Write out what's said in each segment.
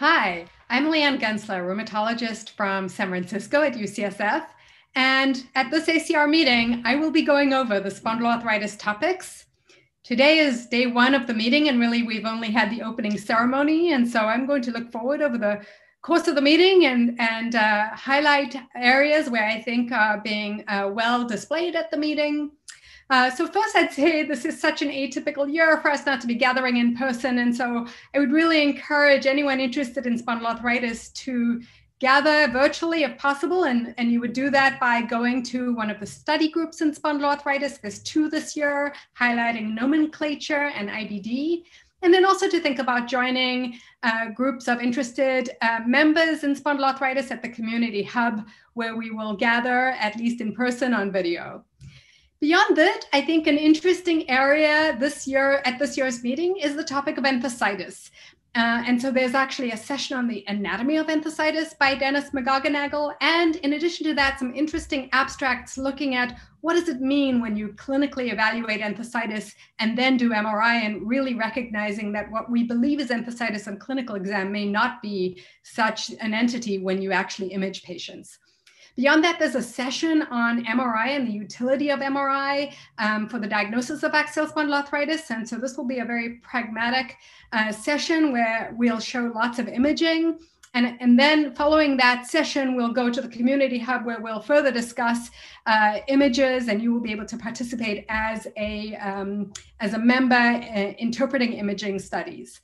Hi, I'm Lianne Gensler, rheumatologist from San Francisco at UCSF. And at this ACR meeting, I will be going over the spondyloarthritis topics. Today is day one of the meeting, and really we've only had the opening ceremony. And so I'm going to look forward over the course of the meeting and, and uh, highlight areas where I think are being uh, well displayed at the meeting. Uh, so first, I'd say this is such an atypical year for us not to be gathering in person. And so I would really encourage anyone interested in spondyloarthritis to gather virtually if possible. And, and you would do that by going to one of the study groups in spondyloarthritis. There's two this year, highlighting nomenclature and IBD. And then also to think about joining uh, groups of interested uh, members in spondyloarthritis at the community hub, where we will gather at least in person on video. Beyond that, I think an interesting area this year at this year's meeting is the topic of enthesitis. Uh, and so there's actually a session on the anatomy of enthesitis by Dennis McGonagle. And in addition to that, some interesting abstracts looking at what does it mean when you clinically evaluate enthesitis and then do MRI and really recognizing that what we believe is enthesitis on clinical exam may not be such an entity when you actually image patients. Beyond that, there's a session on MRI and the utility of MRI um, for the diagnosis of axial spondyloarthritis. And so this will be a very pragmatic uh, session where we'll show lots of imaging. And, and then following that session, we'll go to the community hub where we'll further discuss uh, images and you will be able to participate as a, um, as a member uh, interpreting imaging studies.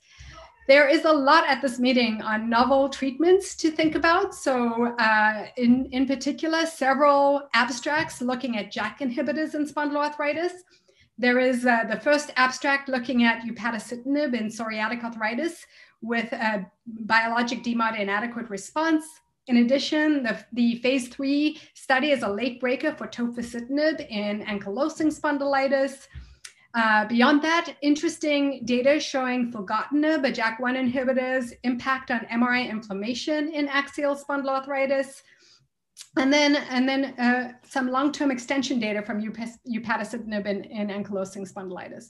There is a lot at this meeting on novel treatments to think about. So uh, in, in particular, several abstracts looking at JAK inhibitors in spondyloarthritis. There is uh, the first abstract looking at upadacitinib in psoriatic arthritis with a biologic DMARD inadequate response. In addition, the, the phase three study is a late breaker for tofacitinib in ankylosing spondylitis. Uh, beyond that, interesting data showing filgotinib, a JAK1 inhibitor's impact on MRI inflammation in axial spondyloarthritis. And then, and then uh, some long-term extension data from upadacitinib in, in ankylosing spondylitis.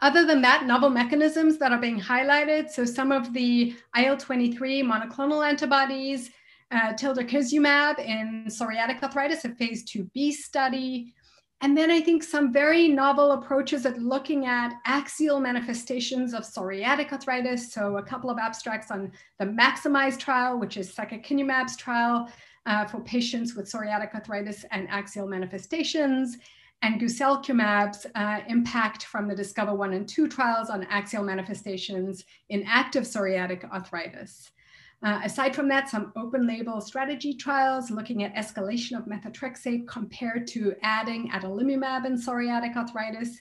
Other than that, novel mechanisms that are being highlighted. So some of the IL-23 monoclonal antibodies, uh, tildrakizumab in psoriatic arthritis, a phase 2b study, and then I think some very novel approaches at looking at axial manifestations of psoriatic arthritis. So a couple of abstracts on the MAXIMIZE trial, which is secukinumab's trial uh, for patients with psoriatic arthritis and axial manifestations, and guselkumab's uh, impact from the DISCOVER 1 and 2 trials on axial manifestations in active psoriatic arthritis. Uh, aside from that, some open label strategy trials looking at escalation of methotrexate compared to adding adalimumab in psoriatic arthritis.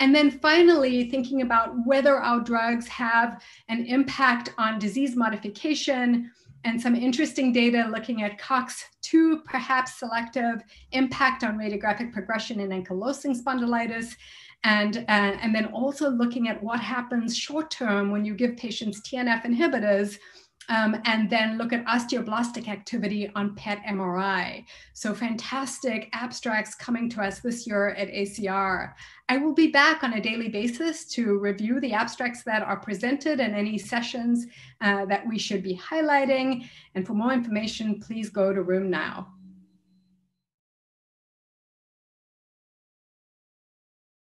And then finally, thinking about whether our drugs have an impact on disease modification and some interesting data looking at COX2, perhaps selective impact on radiographic progression in ankylosing spondylitis. And, uh, and then also looking at what happens short term when you give patients TNF inhibitors um, and then look at osteoblastic activity on PET MRI. So fantastic abstracts coming to us this year at ACR. I will be back on a daily basis to review the abstracts that are presented and any sessions uh, that we should be highlighting. And for more information, please go to RheumNow.